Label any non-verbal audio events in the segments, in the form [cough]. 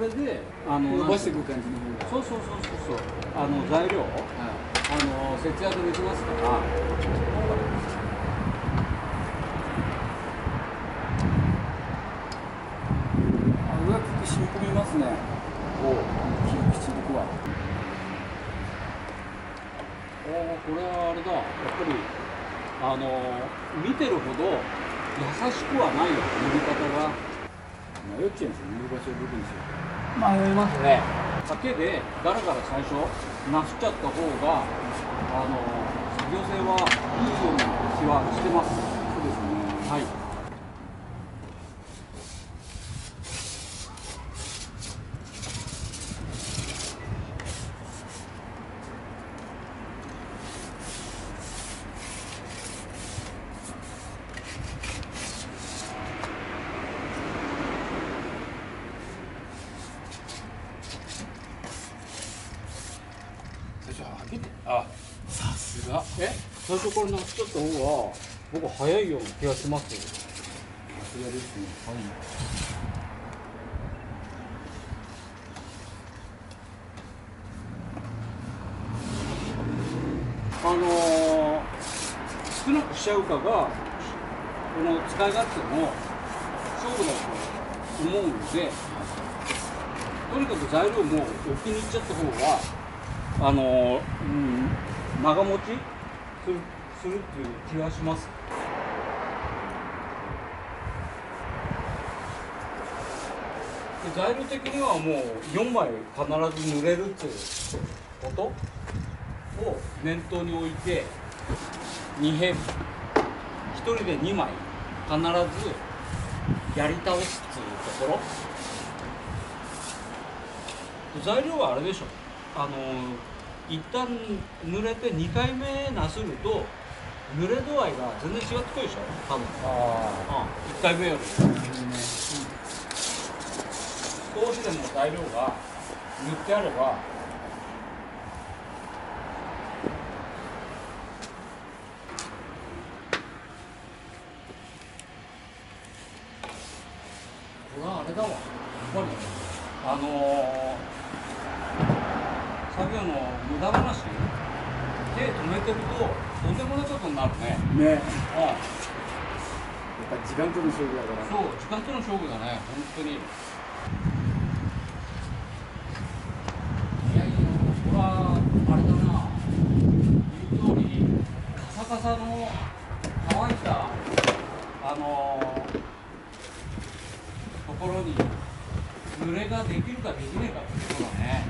れであの伸ばしていく感じの方が。そうそうそうそう。そうあの材料？はい。あの節約できますから。あ上きく染み込みますね。おききちんとは。おおこれはあれだ。やっぱりあの見てるほど優しくはないよ。塗り方が。迷っちゃうんですよ。塗る場所をどこにしよ迷いますね。竹でガラガラ最初なすっちゃった方があの作業性はいいような気はしてます。うそうですね。はいあさすが。え？最初からなすっちゃった方が僕は早いような気がしますよ。さすがですね。あのー少なくしちゃうかがこの使い勝手の勝負だと思うんでとにかく材料も置きに行っちゃった方があのうん、長持ち？するするっていう気がします。材料的にはもう4枚必ず塗れるっていうこと？を念頭に置いて2平1人で2枚必ずやり倒すっていうところ？材料はあれでしょ？あの一旦濡れて2回目なすると濡れ度合いが全然違ってくるでしょ？多分。あうん。1回目より。あなるほどね少しでも材料が塗ってあればこれはあれだわやっぱりあのー、作業の無駄話手止めてるととんでもないことになるねねやっぱ時間との勝負だからそう、時間との勝負だね、本当に。いやいや、これは、あれだな、言う通り、カサカサの乾いた、あのーところに、濡れができるかできないかってことだね。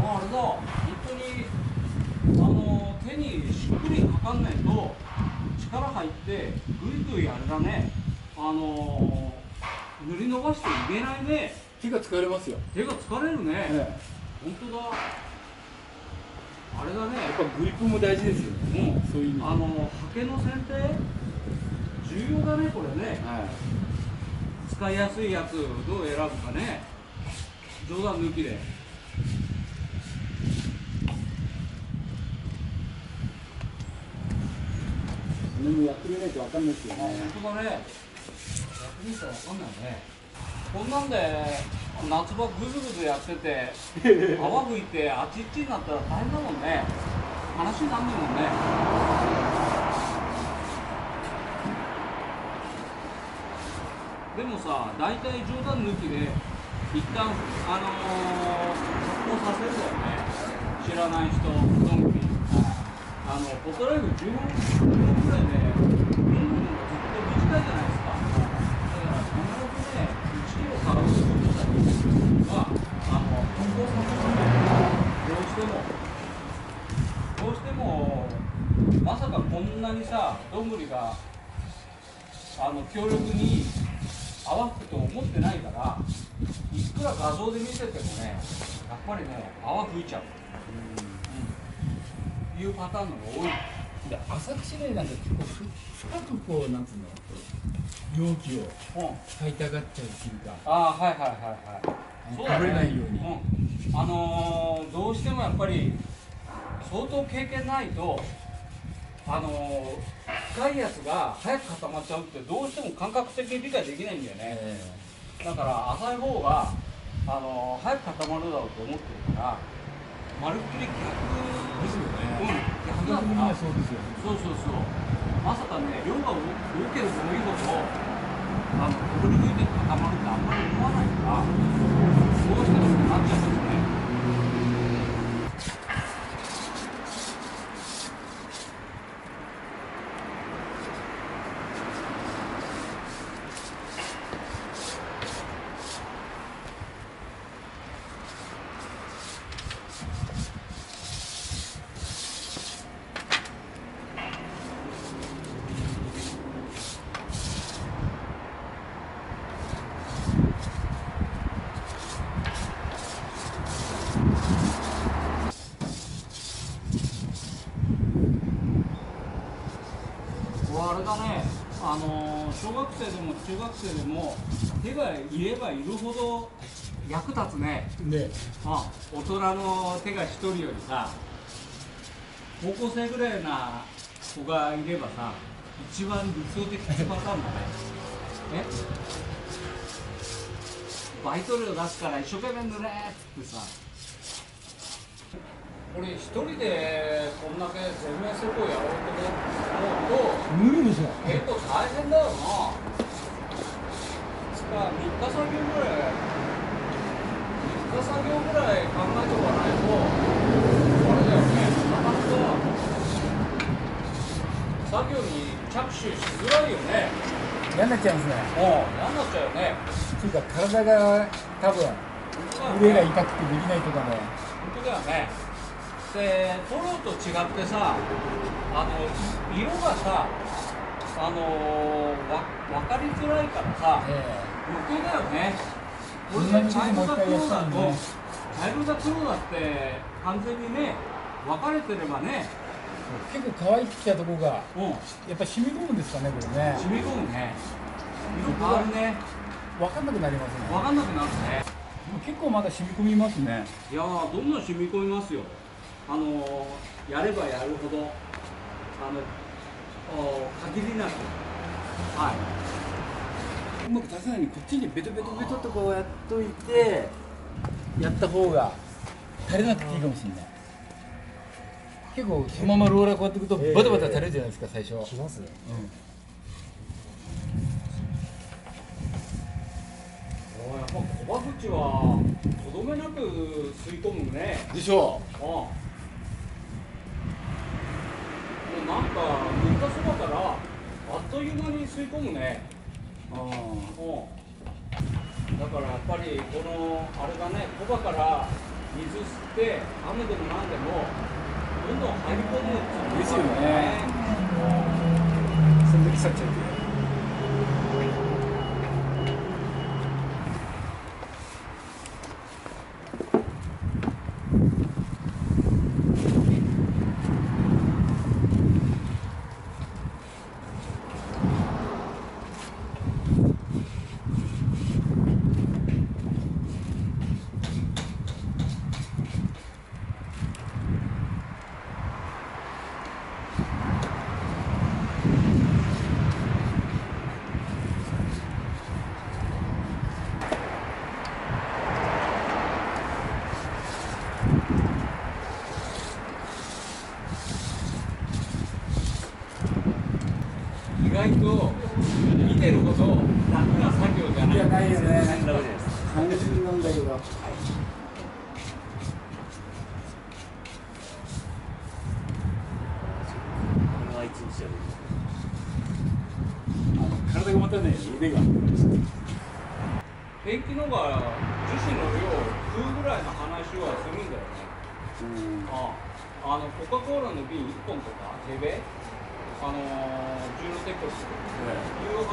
あああれだ、本当に、あのー手にしっくりかかんないと、力入ってぐいぐいあれだねあのー、塗り伸ばしていけないね。手が疲れますよ。手が疲れるね、え本当だ。あれだね。えやっぱグリップも大事ですよね。うん。そういう意味で。あのハケの選定？重要だねこれね。はい。使いやすいやつどう選ぶかね。冗談抜きでそれもやってみないと分かんないですよあね本当だねやってみたら分かんないね。こんなんで夏場ぐずぐずやってて [laughs] 泡吹いてあっちっちになったら大変だもんね。話になんねえもんね。でもさ大体冗談抜きで一旦あのー、発酵させるよね。知らない人ドンキあのポトライフ15分ぐらいで飲むのがずっと短いじゃないですかだから必ずね1を買う人たちはあの発酵させるのどうしてもどうしてもまさかこんなにさどんぐりがあの強力に泡吹くと思ってないからいくら画像で見せてもねやっぱりね泡吹いちゃう、うん、いうパターンのが多い。で浅口ねなんか結構ふ深くこうなんつうの容器をうん。使いたがっちゃうっていうかああはいはいはいはいそうだねこぼれないように。うん、あのーどうしてもやっぱり相当経験ないとあのー深いやつが早く固まっちゃうってどうしても感覚的に理解できないんだよね、えだから浅い方があの早く固まるだろうと思ってるからまるっきり逆ですようんね。逆だから逆にはそうですよ。そうそうそうまさかね量が多ければ多いほどあのここに向いて固まるってあんまり思わないからどうしてもそうなっちゃうあれだね。あの小学生でも中学生でも手がいればいるほど役立つね。で、あ大人の手が一人よりさ高校生ぐらいな子がいればさ一番理想的なパターンだね。え？バイト料出すから一生懸命塗れってさこれ一人でこんだけ全面施工やろうと思うと無理でしょ。結構大変だよな。つか3日作業ぐらい、3日作業ぐらい考えとかないと、あれだよね、なかなか作業に着手しづらいよね。嫌になっちゃうんですね。もう嫌になっちゃうよね。っていうか体が多分腕が痛くてできないとかね。本当だよね。で、トロと違ってさ、あの色がさ、あのわ分かりづらいからさ、え余計だよね。同じこともう一回やったんでと茶色だ黒だって完全にね分かれてればね、え結構乾いてきたとこがうん、やっぱ染み込むんですかねこれね。染み込むね。色変わるね。わかんなくなりますね。分かんなくなるね。結構まだ染み込みますね。いやーどんどん染み込みますよ。あのーやればやるほどあのお限りなくはい。うまく出さないようにこっちにベトベトベトっとこうやっといてやった方が垂れなくていいかもしれない結構そのままローラーこうやっていくとバタバタ垂れるじゃないですか最初、きますね。おーやっぱ小葉口はとどめなく吸い込むね。でしょああもうなんか塗ったそばからあっという間に吸い込むね。あうん。だからやっぱりこのあれだね小葉から水吸って雨でもなんでもどんどん入り込むっていうですよね。うん。その時腐っちゃって意外と見てるほど楽な作業じゃないいやないよね楽です。半身なんだけどこれはいつにしてやる。体が持たない腕が平気のが樹脂の量を食うぐらいの話はするんだよねあああのコカ・コーラの瓶1本とか手べあのー、ジューノテックスいう話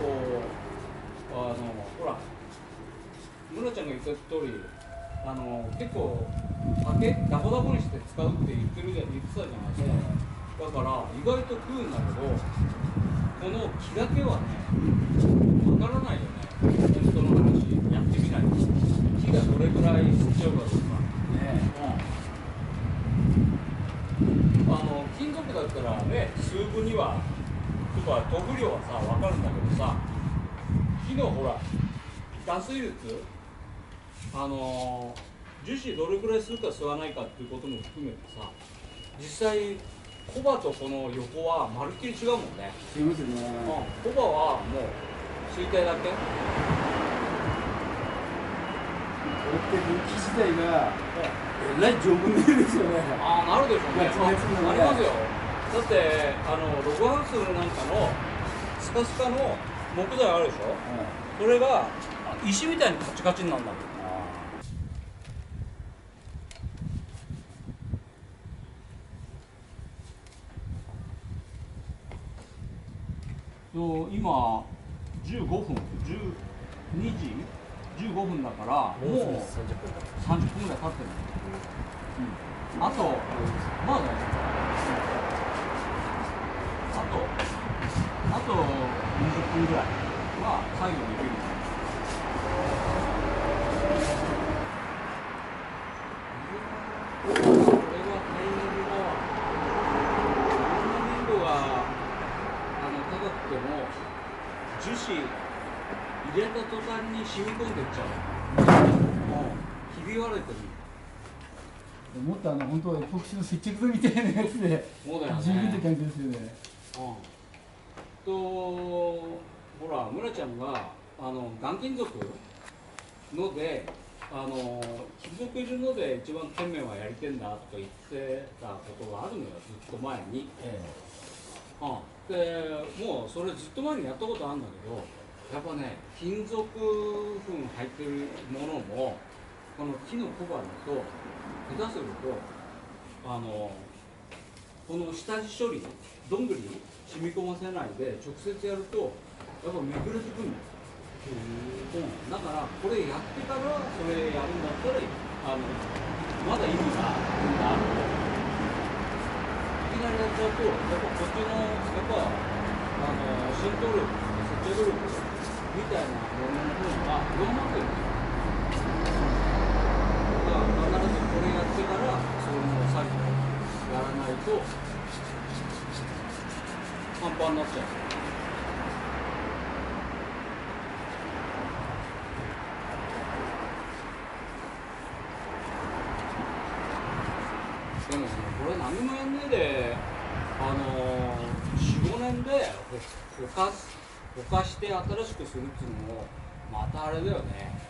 をあのほら村ちゃんが言った通りあの結構竹ダボダボにして使うって言ってるじゃん言ってたじゃないですか、だから意外と食うんだけどこの木だけはねわからないよね。本当の話やってみないと。木がどれぐらい吸っちゃうかどうかあの金属だったらね数分にはとか飛ぶ量はさ分かるんだけどさ木昨日ほら脱水率あのー、樹脂どれくらい吸うか吸わないかっていうことも含めてさ実際コバとこの横はまるっきり違うもんね、違いますよね。うん、コバはもう水体だけ。これって分岐自体がえらい丈夫になですよね。ああなるでしょうね。まあありますよ。だってあのログハウスなんかのスカスカの木材あるでしょ？それがあ石みたいにカチカチになるんだもんと今15分。12時？15分だからもうもうすぐ30分だ30分ぐらい経ってる、うん、あとまだねあとあと20分ぐらいは作業できる。これはタイミングがこんな粘土があの高くても樹脂入れた途端に染み込んでっちゃう。もうひび割れてる。もっとあの本当はエポキシの接着剤みたいなやつで十分って感じですよねうんとほら村ちゃんがあの岩金属のであの金属いる。ので一番天面はやりてんだと言ってたことがある。のよずっと前に、えうん、でもうそれずっと前にやったことあるんだけどやっぱね金属粉入ってるものもこの木のコバだと下手するとあのこの下地処理どんぐり染み込ませないで直接やるとやっぱめくれてくるんですようん、だからこれやってからそれやるんだったらあのまだ意味があるいきなりやっちゃうとやっぱこっちのやっぱあの浸透力接着力みたいなものの方が弱まってるんですよだから必ずこれやってからその作業やらないとパンパンになっちゃうでもこれ何もやんねえであの45年でほほかすぼかして新しくするっていうのもまたあれだよね。